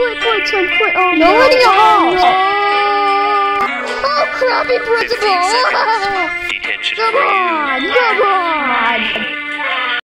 Point, point. Oh, No, Lydia No. Oh, crappy principal. Detention Come on, come.